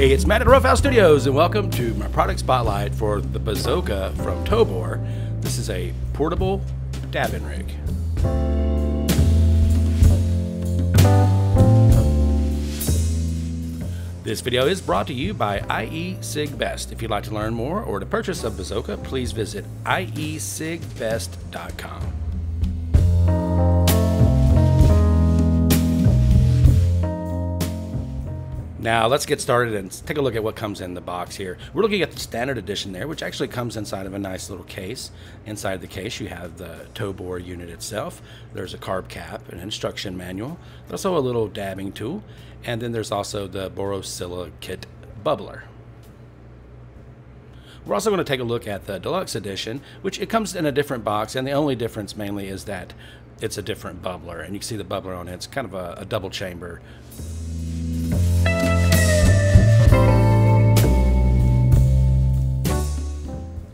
Hey, it's Matt at RuffHouse Studios, and welcome to my product spotlight for the Bazoka from Tobor. This is a portable dabbing rig. This video is brought to you by IE Cig Best. If you'd like to learn more or to purchase a Bazoka, please visit iecigbest.com. Now let's get started and take a look at what comes in the box here. We're looking at the standard edition there, which actually comes inside of a nice little case. Inside the case you have the Tobor unit itself. There's a carb cap, an instruction manual. There's also a little dabbing tool. And then there's also the borosilicate bubbler. We're also going to take a look at the deluxe edition, which it comes in a different box, and the only difference mainly is that it's a different bubbler. And you can see the bubbler on it. It's kind of a, a double chamber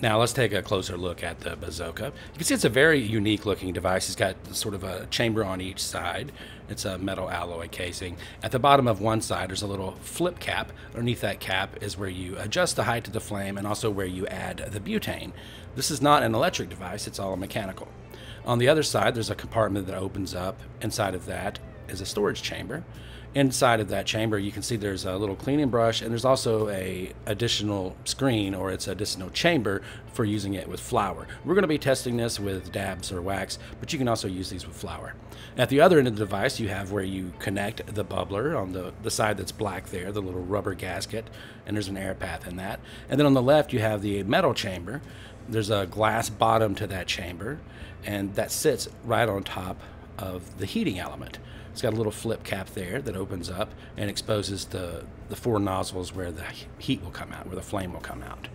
Now let's take a closer look at the Bazoka. You can see it's a very unique looking device. It's got sort of a chamber on each side. It's a metal alloy casing. At the bottom of one side there's a little flip cap. Underneath that cap is where you adjust the height of the flame and also where you add the butane. This is not an electric device, it's all mechanical. On the other side there's a compartment that opens up. Inside of that is a storage chamber inside of that chamber you can see there's a little cleaning brush and there's also a additional screen or it's additional chamber for using it with flower. We're going to be testing this with dabs or wax but you can also use these with flower. At the other end of the device you have where you connect the bubbler on the, the side that's black there the little rubber gasket and there's an air path in that. And then on the left you have the metal chamber. There's a glass bottom to that chamber and that sits right on top of the heating element it's got a little flip cap there that opens up and exposes the, the four nozzles where the heat will come out, where the flame will come out.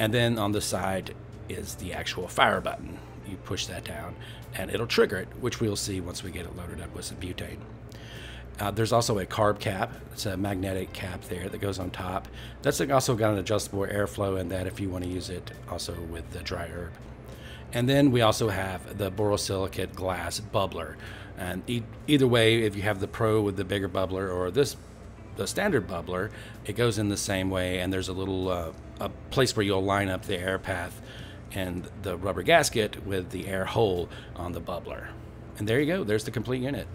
And then on the side is the actual fire button. You push that down and it'll trigger it, which we'll see once we get it loaded up with some butane. Uh, there's also a carb cap. It's a magnetic cap there that goes on top. That's also got an adjustable airflow in that if you want to use it also with the dry herb. And then we also have the borosilicate glass bubbler. And e either way, if you have the Pro with the bigger bubbler or this, the standard bubbler, it goes in the same way. And there's a little uh, a place where you'll line up the air path and the rubber gasket with the air hole on the bubbler. And there you go. There's the complete unit.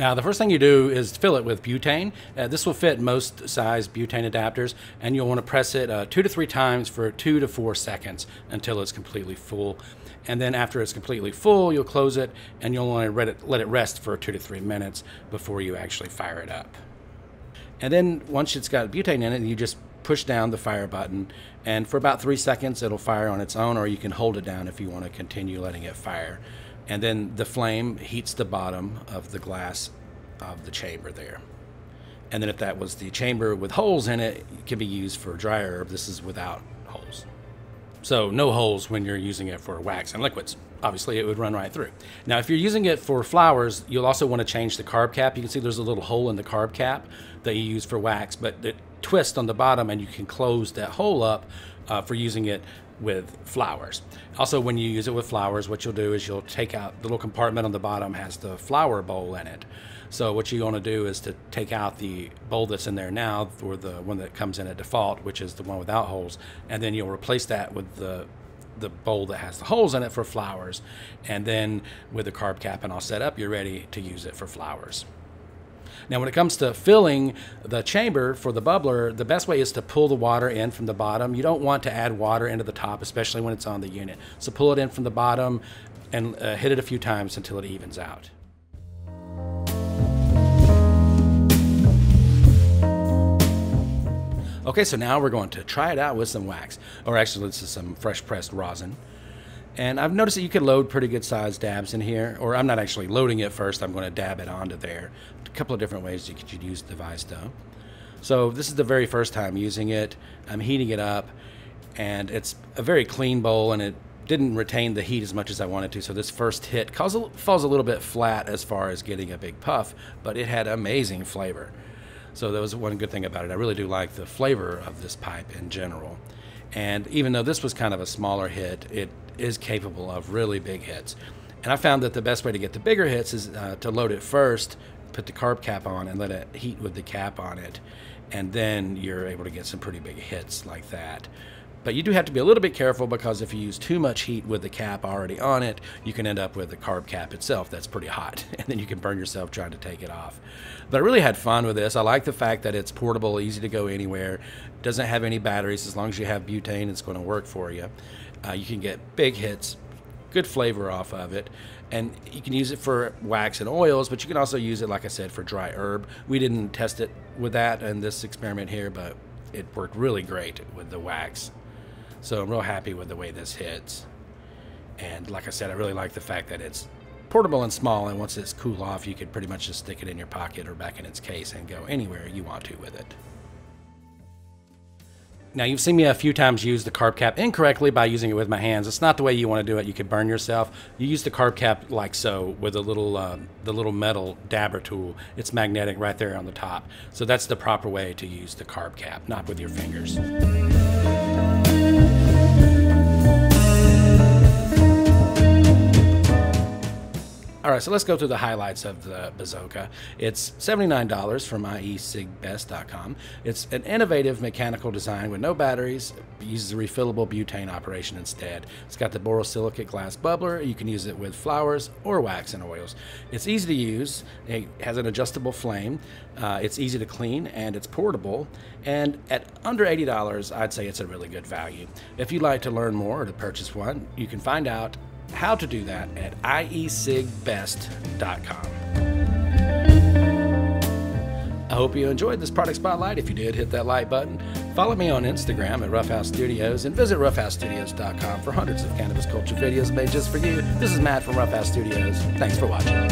Now, the first thing you do is fill it with butane. Uh, this will fit most size butane adapters, and you'll want to press it uh, two to three times for two to four seconds until it's completely full. And then after it's completely full, you'll close it, and you'll want to let it, let it rest for two to three minutes before you actually fire it up. And then once it's got butane in it, you just push down the fire button, and for about three seconds, it'll fire on its own, or you can hold it down if you want to continue letting it fire and then the flame heats the bottom of the glass of the chamber there. And then if that was the chamber with holes in it, it can be used for dry herb. This is without holes. So no holes when you're using it for wax and liquids. Obviously it would run right through. Now if you're using it for flowers, you'll also want to change the carb cap. You can see there's a little hole in the carb cap that you use for wax, but it twists on the bottom and you can close that hole up uh, for using it with flowers. Also, when you use it with flowers, what you'll do is you'll take out the little compartment on the bottom has the flower bowl in it. So what you're going to do is to take out the bowl that's in there now, or the one that comes in at default, which is the one without holes, and then you'll replace that with the the bowl that has the holes in it for flowers, and then with the carb cap and all set up, you're ready to use it for flowers. Now, when it comes to filling the chamber for the bubbler, the best way is to pull the water in from the bottom. You don't want to add water into the top, especially when it's on the unit. So pull it in from the bottom and uh, hit it a few times until it evens out. Okay, so now we're going to try it out with some wax, or actually this is some fresh pressed rosin. And I've noticed that you can load pretty good sized dabs in here, or I'm not actually loading it first, I'm going to dab it onto there. A couple of different ways you could use the device though. So this is the very first time using it. I'm heating it up, and it's a very clean bowl, and it didn't retain the heat as much as I wanted to. So this first hit falls a little bit flat as far as getting a big puff, but it had amazing flavor. So that was one good thing about it. I really do like the flavor of this pipe in general. And even though this was kind of a smaller hit, it is capable of really big hits. And I found that the best way to get the bigger hits is uh, to load it first, put the carb cap on, and let it heat with the cap on it. And then you're able to get some pretty big hits like that. But you do have to be a little bit careful because if you use too much heat with the cap already on it, you can end up with the carb cap itself that's pretty hot, and then you can burn yourself trying to take it off. But I really had fun with this. I like the fact that it's portable, easy to go anywhere, doesn't have any batteries. As long as you have butane, it's going to work for you. Uh, you can get big hits, good flavor off of it. And you can use it for wax and oils, but you can also use it, like I said, for dry herb. We didn't test it with that in this experiment here, but it worked really great with the wax. So I'm real happy with the way this hits. And like I said, I really like the fact that it's portable and small, and once it's cool off, you could pretty much just stick it in your pocket or back in its case and go anywhere you want to with it. Now, you've seen me a few times use the carb cap incorrectly by using it with my hands. It's not the way you want to do it. You could burn yourself. You use the carb cap like so with a little, uh, the little metal dabber tool. It's magnetic right there on the top. So that's the proper way to use the carb cap, not with your fingers. All right, so let's go through the highlights of the Bazoka. It's $79 from iecigbest.com. It's an innovative mechanical design with no batteries. It uses a refillable butane operation instead. It's got the borosilicate glass bubbler. You can use it with flowers or wax and oils. It's easy to use. It has an adjustable flame. Uh, it's easy to clean and it's portable. And at under $80, I'd say it's a really good value. If you'd like to learn more or to purchase one, you can find out how to do that at iecigbest.com. I hope you enjoyed this product spotlight. If you did, hit that like button. Follow me on Instagram at RuffHouse Studios and visit ruffhousestudios.com for hundreds of cannabis culture videos made just for you. This is Matt from RuffHouse Studios. Thanks for watching.